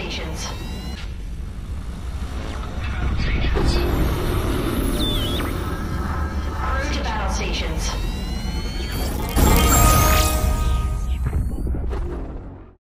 stations.